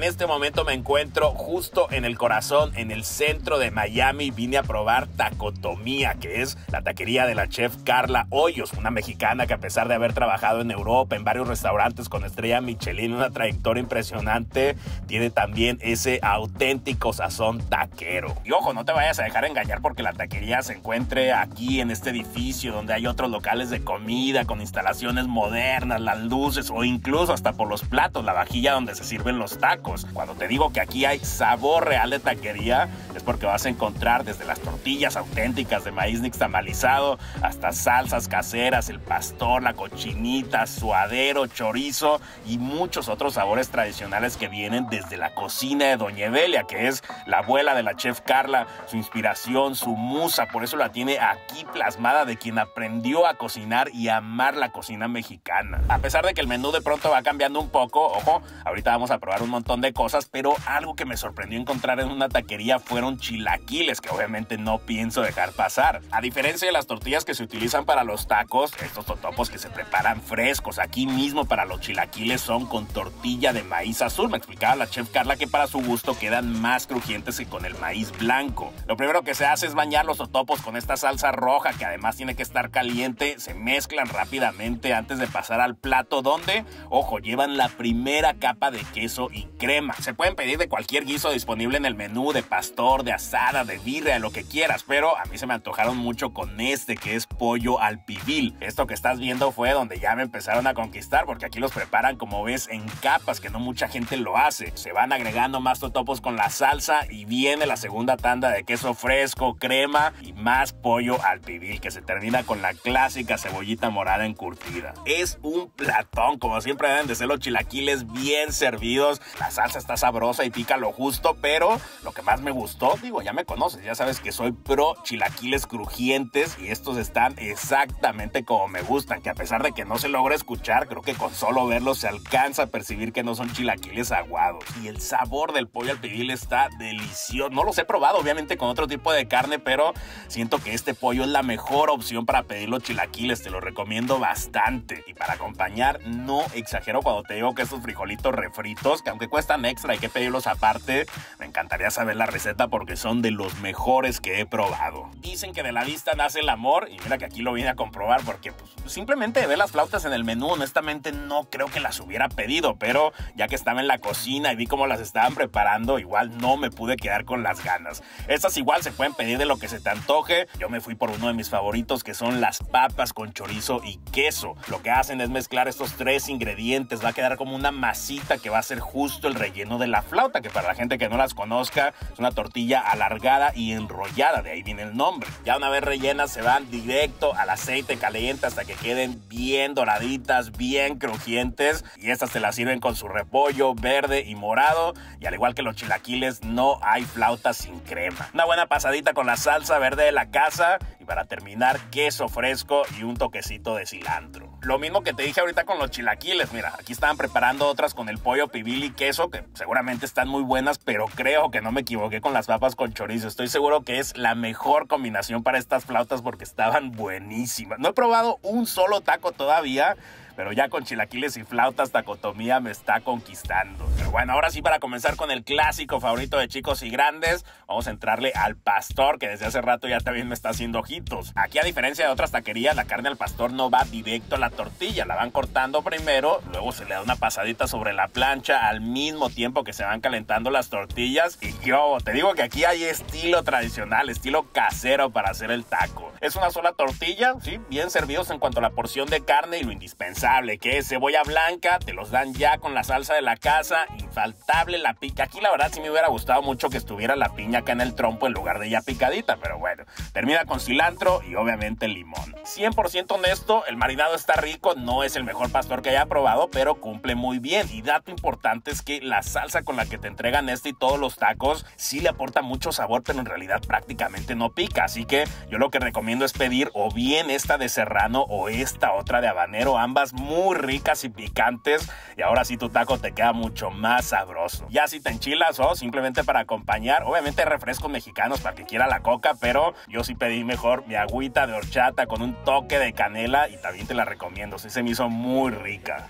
En este momento me encuentro justo en el corazón, en el centro de Miami. Vine a probar Tacotomía, que es la taquería de la chef Carla Hoyos, una mexicana que a pesar de haber trabajado en Europa en varios restaurantes con estrella Michelin, una trayectoria impresionante, tiene también ese auténtico sazón taquero. Y ojo, no te vayas a dejar engañar porque la taquería se encuentre aquí en este edificio donde hay otros locales de comida con instalaciones modernas, las luces o incluso hasta por los platos, la vajilla donde se sirven los tacos. Cuando te digo que aquí hay sabor real de taquería, es porque vas a encontrar desde las tortillas auténticas de maíz nixtamalizado hasta salsas caseras, el pastor, la cochinita, suadero, chorizo y muchos otros sabores tradicionales que vienen desde la cocina de Doña Evelia, que es la abuela de la chef Carla, su inspiración, su musa, por eso la tiene aquí plasmada de quien aprendió a cocinar y amar la cocina mexicana. A pesar de que el menú de pronto va cambiando un poco, ojo, ahorita vamos a probar un montón de cosas, pero algo que me sorprendió encontrar en una taquería fueron chilaquiles, que obviamente no pienso dejar pasar. A diferencia de las tortillas que se utilizan para los tacos, estos totopos que se preparan frescos aquí mismo para los chilaquiles son con tortilla de maíz azul. Me explicaba la chef Carla que para su gusto quedan más crujientes que con el maíz blanco. Lo primero que se hace es bañar los totopos con esta salsa roja que además tiene que estar caliente. Se mezclan rápidamente antes de pasar al plato donde, ojo, llevan la primera capa de queso y crema. Se pueden pedir de cualquier guiso disponible en el menú, de pastor, de asada, de birria, lo que quieras, pero a mí se me antojaron mucho con este que es pollo al pibil. Esto que estás viendo fue donde ya me empezaron a conquistar porque aquí los preparan como ves en capas que no mucha gente lo hace. Se van agregando más totopos con la salsa y viene la segunda tanda de queso fresco, crema y más pollo al pibil que se termina con la clásica cebollita morada encurtida. Es un platón, como siempre deben de ser los chilaquiles bien servidos. La salsa está sabrosa y pica lo justo, pero lo que más me gustó, digo, ya me conoces, ya sabes que soy pro chilaquiles crujientes y estos están exactamente como me gustan, que a pesar de que no se logra escuchar, creo que con solo verlos se alcanza a percibir que no son chilaquiles aguados. Y el sabor del pollo al pibil está delicioso. No los he probado, obviamente, con otro tipo de carne, pero siento que este pollo es la mejor opción para pedir los chilaquiles. Te lo recomiendo bastante. Y para acompañar, no exagero cuando te digo que estos frijolitos refritos, que aunque cuestan extra, hay que pedirlos aparte. Me encantaría saber la receta porque son de los mejores que he probado. Dicen que de la vista nace el amor y mira que aquí lo vine a comprobar porque pues, simplemente ver las flautas en el menú, honestamente no creo que las hubiera pedido, pero ya que estaba en la cocina y vi cómo las estaban preparando, igual no me pude quedar con las ganas. Estas igual se pueden pedir de lo que se te antoje. Yo me fui por uno de mis favoritos que son las papas con chorizo y queso. Lo que hacen es mezclar estos tres ingredientes, va a quedar como una masita que va a ser justo el relleno de la flauta, que para la gente que no las conozca es una tortilla alargada y enrollada, de ahí viene el nombre. Ya una vez rellenas se van directo al aceite caliente hasta que queden bien doraditas, bien crujientes y estas te las sirven con su repollo verde y morado y al igual que los chilaquiles no hay flauta sin crema. Una buena pasadita con la salsa verde de la casa y para terminar queso fresco y un toquecito de cilantro. Lo mismo que te dije ahorita con los chilaquiles, mira, aquí estaban preparando otras con el pollo pibil y queso que seguramente están muy buenas, pero creo que no me equivoqué con las papas con chorizo. Estoy seguro que es la mejor combinación para estas flautas porque estaban buenísimas. No he probado un solo taco todavía, pero ya con chilaquiles y flautas tacotomía me está conquistando. Pero bueno, ahora sí para comenzar con el clásico favorito de chicos y grandes, vamos a entrarle al pastor que desde hace rato ya también me está haciendo ojitos. Aquí a diferencia de otras taquerías, la carne al pastor no va directo a la tortilla, la van cortando primero, luego se le da una pasadita sobre la plancha al mismo tiempo que se van calentando las tortillas y yo te digo que aquí hay estilo tradicional, estilo casero para hacer el taco. Es una sola tortilla, sí, bien servidos en cuanto a la porción de carne y lo indispensable que es cebolla blanca, te los dan ya con la salsa de la casa, infaltable la pica. Aquí la verdad sí me hubiera gustado mucho que estuviera la piña acá en el trompo en lugar de ya picadita, pero bueno, termina con cilantro y obviamente limón. 100% honesto, el marinado está rico, no es el mejor pastor que haya probado, pero cumple muy bien. Y dato importante es que la salsa con la que te entregan este y todos los tacos sí le aporta mucho sabor, pero en realidad prácticamente no pica. Así que yo lo que recomiendo es pedir o bien esta de serrano o esta otra de habanero, ambas muy ricas y picantes y ahora sí tu taco te queda mucho más sabroso. Ya si te enchilas o simplemente para acompañar, obviamente refrescos mexicanos para que quiera la coca, pero yo sí pedí mejor mi agüita de horchata con un toque de canela y también te la recomiendo, sí se me hizo muy rica.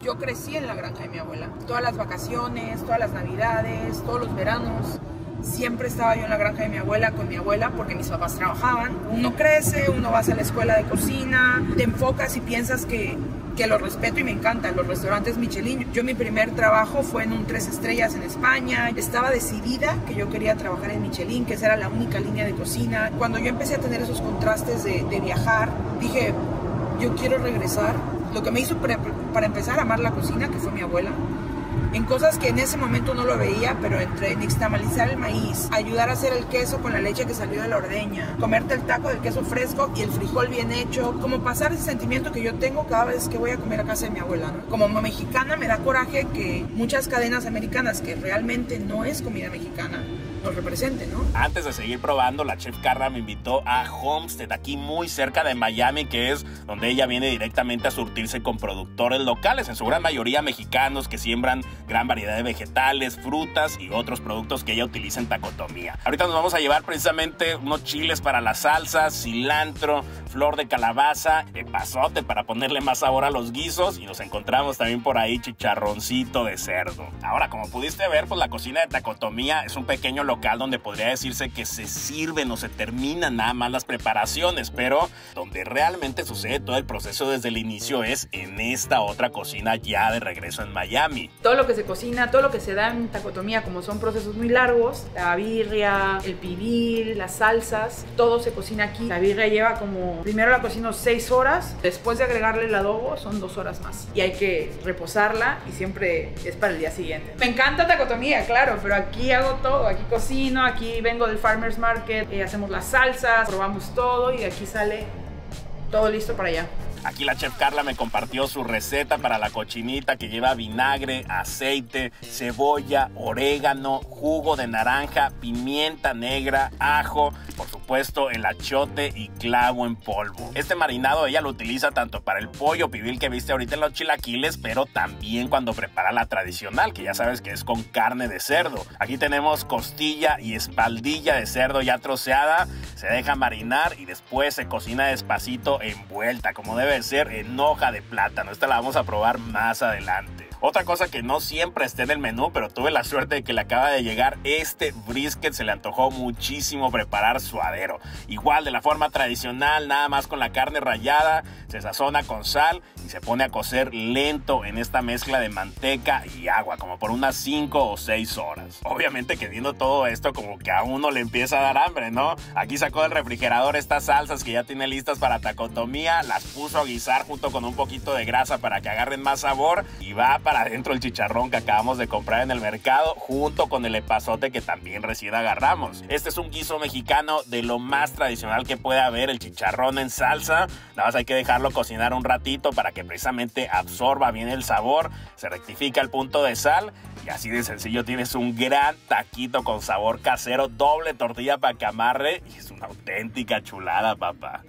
Yo crecí en la granja de mi abuela. Todas las vacaciones, todas las navidades, todos los veranos. Siempre estaba yo en la granja de mi abuela con mi abuela porque mis papás trabajaban. Uno crece, uno va a la escuela de cocina, te enfocas y piensas que, que lo respeto y me encantan los restaurantes Michelin. Yo mi primer trabajo fue en un tres estrellas en España. Estaba decidida que yo quería trabajar en Michelin, que esa era la única línea de cocina. Cuando yo empecé a tener esos contrastes de, de viajar, dije, yo quiero regresar. Lo que me hizo para, para empezar a amar la cocina, que fue mi abuela, en cosas que en ese momento no lo veía, pero entre nixtamalizar el maíz, ayudar a hacer el queso con la leche que salió de la ordeña, comerte el taco de queso fresco y el frijol bien hecho, como pasar ese sentimiento que yo tengo cada vez que voy a comer a casa de mi abuela. Como mexicana me da coraje que muchas cadenas americanas que realmente no es comida mexicana, nos represente, ¿no? Antes de seguir probando, la chef Carla me invitó a Homestead, aquí muy cerca de Miami, que es donde ella viene directamente a surtirse con productores locales, en su gran mayoría mexicanos que siembran gran variedad de vegetales, frutas y otros productos que ella utiliza en tacotomía. Ahorita nos vamos a llevar precisamente unos chiles para la salsa, cilantro, flor de calabaza, pasote para ponerle más sabor a los guisos y nos encontramos también por ahí chicharroncito de cerdo. Ahora, como pudiste ver, pues la cocina de tacotomía es un pequeño local donde podría decirse que se sirven o se terminan nada más las preparaciones, pero donde realmente sucede todo el proceso desde el inicio es en esta otra cocina ya de regreso en Miami. Todo lo que se cocina, todo lo que se da en tacotomía, como son procesos muy largos, la birria, el pibil, las salsas, todo se cocina aquí. La birria lleva como, primero la cocino 6 horas, después de agregarle el adobo son 2 horas más. Y hay que reposarla y siempre es para el día siguiente. Me encanta tacotomía, claro, pero aquí hago todo, aquí cocino aquí vengo del Farmer's Market, eh, hacemos las salsas, probamos todo y aquí sale todo listo para allá. Aquí la chef Carla me compartió su receta para la cochinita que lleva vinagre, aceite, cebolla, orégano, jugo de naranja, pimienta negra, ajo, por supuesto el achote y clavo en polvo. Este marinado ella lo utiliza tanto para el pollo pibil que viste ahorita en los chilaquiles, pero también cuando prepara la tradicional, que ya sabes que es con carne de cerdo. Aquí tenemos costilla y espaldilla de cerdo ya troceada, se deja marinar y después se cocina despacito envuelta como debe ser en hoja de plátano. Esta la vamos a probar más adelante. Otra cosa que no siempre está en el menú, pero tuve la suerte de que le acaba de llegar este brisket. Se le antojó muchísimo preparar suadero. Igual de la forma tradicional, nada más con la carne rallada, se sazona con sal y se pone a cocer lento en esta mezcla de manteca y agua, como por unas 5 o 6 horas. Obviamente que viendo todo esto como que a uno le empieza a dar hambre, ¿no? Aquí sacó del refrigerador estas salsas que ya tiene listas para tacotomía, las puso a guisar junto con un poquito de grasa para que agarren más sabor y va para para adentro el chicharrón que acabamos de comprar en el mercado junto con el epazote que también recién agarramos. Este es un guiso mexicano de lo más tradicional que puede haber, el chicharrón en salsa. Nada más hay que dejarlo cocinar un ratito para que precisamente absorba bien el sabor, se rectifica el punto de sal y así de sencillo tienes un gran taquito con sabor casero, doble tortilla para que amarre y es una auténtica chulada, papá.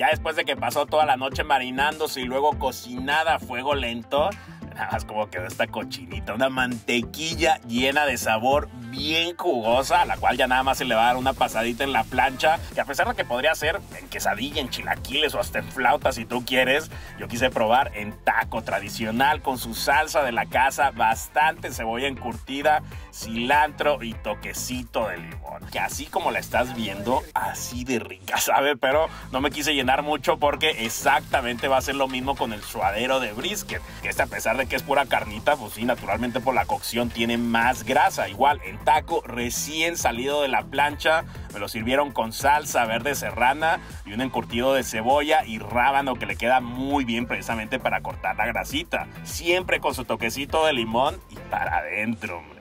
Ya después de que pasó toda la noche marinándose y luego cocinada a fuego lento, nada más como quedó esta cochinita, una mantequilla llena de sabor bien jugosa, a la cual ya nada más se le va a dar una pasadita en la plancha, que a pesar de que podría ser en quesadilla, en chilaquiles o hasta en flauta si tú quieres, yo quise probar en taco tradicional con su salsa de la casa, bastante cebolla encurtida, cilantro y toquecito de limón, que así como la estás viendo, así de rica, ¿sabe? Pero no me quise llenar mucho porque exactamente va a ser lo mismo con el suadero de brisket, que este a pesar de que es pura carnita, pues sí, naturalmente por la cocción tiene más grasa, igual en taco recién salido de la plancha. Me lo sirvieron con salsa verde serrana y un encurtido de cebolla y rábano que le queda muy bien precisamente para cortar la grasita. Siempre con su toquecito de limón y para adentro, hombre.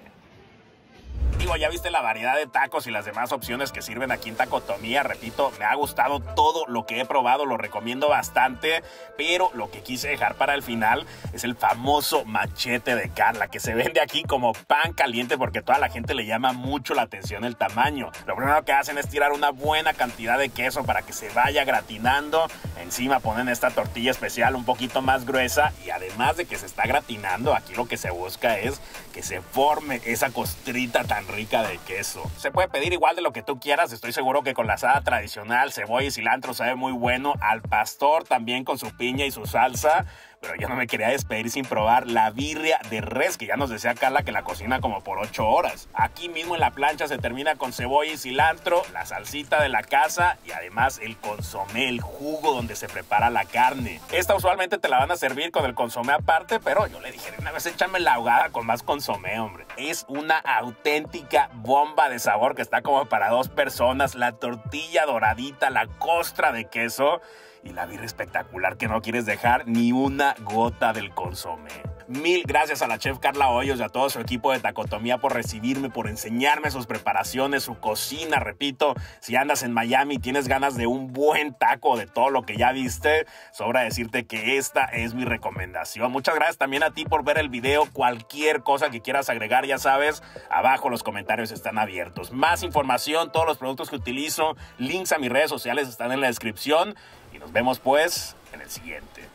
Ya viste la variedad de tacos y las demás opciones que sirven aquí en Tacotomía. Repito, me ha gustado todo lo que he probado, lo recomiendo bastante. Pero lo que quise dejar para el final es el famoso machete de Carla, que se vende aquí como pan caliente porque toda la gente le llama mucho la atención el tamaño. Lo primero que hacen es tirar una buena cantidad de queso para que se vaya gratinando. Encima ponen esta tortilla especial un poquito más gruesa y además de que se está gratinando, aquí lo que se busca es que se forme esa costrita tan de queso. Se puede pedir igual de lo que tú quieras, estoy seguro que con la asada tradicional, cebolla y cilantro sabe muy bueno, al pastor también con su piña y su salsa, pero yo no me quería despedir sin probar la birria de res, que ya nos decía Carla que la cocina como por 8 horas. Aquí mismo en la plancha se termina con cebolla y cilantro, la salsita de la casa y además el consomé, el jugo donde se prepara la carne. Esta usualmente te la van a servir con el consomé aparte, pero yo le dije, una vez échame la ahogada con más consomé, hombre. Es una auténtica bomba de sabor que está como para dos personas, la tortilla doradita, la costra de queso y la birra espectacular que no quieres dejar ni una gota del consomé. Mil gracias a la chef Carla Hoyos y a todo su equipo de tacotomía por recibirme, por enseñarme sus preparaciones, su cocina. Repito, si andas en Miami y tienes ganas de un buen taco de todo lo que ya viste, sobra decirte que esta es mi recomendación. Muchas gracias también a ti por ver el video. Cualquier cosa que quieras agregar, ya sabes, abajo los comentarios están abiertos. Más información, todos los productos que utilizo, links a mis redes sociales están en la descripción. Nos vemos pues en el siguiente.